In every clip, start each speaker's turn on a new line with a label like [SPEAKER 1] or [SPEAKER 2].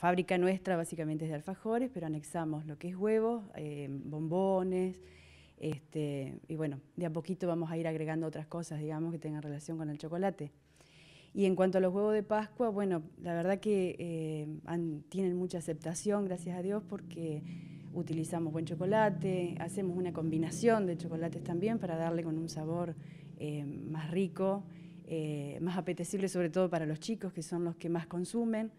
[SPEAKER 1] fábrica nuestra básicamente es de alfajores, pero anexamos lo que es huevos, eh, bombones, este, y bueno, de a poquito vamos a ir agregando otras cosas, digamos, que tengan relación con el chocolate. Y en cuanto a los huevos de Pascua, bueno, la verdad que eh, tienen mucha aceptación, gracias a Dios, porque utilizamos buen chocolate, hacemos una combinación de chocolates también para darle con un sabor eh, más rico, eh, más apetecible sobre todo para los chicos, que son los que más consumen.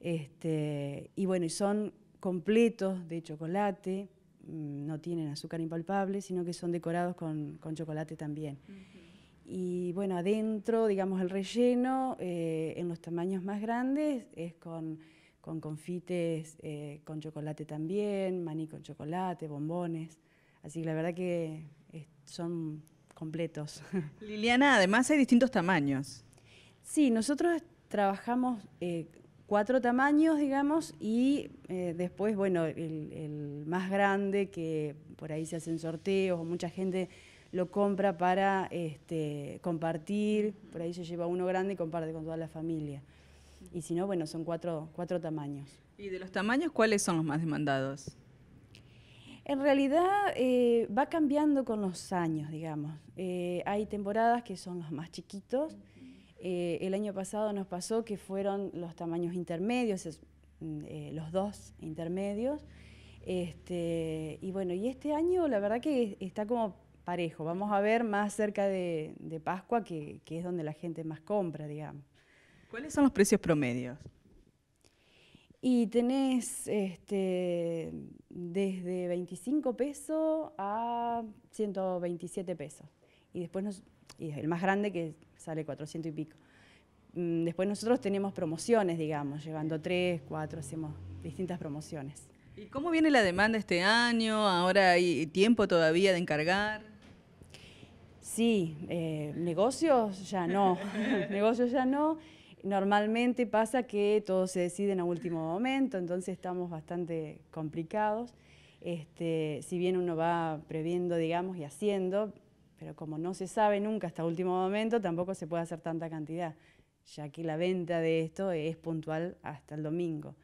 [SPEAKER 1] Este, y bueno, y son completos de chocolate, mm, no tienen azúcar impalpable, sino que son decorados con, chocolate también. Y bueno, adentro, digamos, el relleno eh, en los tamaños más grandes es con, confites eh, con chocolate también, maní con chocolate, bombones. Así que la verdad que son completos.
[SPEAKER 2] Liliana, además hay distintos tamaños.
[SPEAKER 1] Sí, nosotros trabajamos eh, cuatro tamaños, digamos, y después, bueno, el, el, más grande que por ahí se hacen sorteos, o mucha gente lo compra para este, compartir, por ahí se lleva uno grande y comparte con toda la familia. Y si no, bueno, son cuatro, cuatro tamaños.
[SPEAKER 2] ¿Y de los tamaños cuáles son los más demandados?
[SPEAKER 1] En realidad eh, va cambiando con los años, digamos. Eh, hay temporadas que son los más chiquitos. Eh, el año pasado nos pasó que fueron los tamaños intermedios, mm, los dos intermedios. Este, y bueno, y este año la verdad que está como parejo. Vamos a ver más cerca de, Pascua, que, es donde la gente más compra, digamos.
[SPEAKER 2] ¿Cuáles son los precios promedios?
[SPEAKER 1] Y tenés este, desde 25 pesos a 127 pesos. Y después nos, y el más grande que sale 400 y pico. Mm, después nosotros tenemos promociones, digamos, llevando 3, 4, hacemos distintas promociones.
[SPEAKER 2] ¿Y cómo viene la demanda este año? ¿Ahora hay tiempo todavía de encargar?
[SPEAKER 1] Sí, eh, negocios ya no, negocios ya no. Normalmente pasa que todo se deciden a último momento, entonces estamos bastante complicados. Este, si bien uno va previendo, digamos, y haciendo, pero como no se sabe nunca hasta último momento, tampoco se puede hacer tanta cantidad, ya que la venta de esto es puntual hasta el domingo.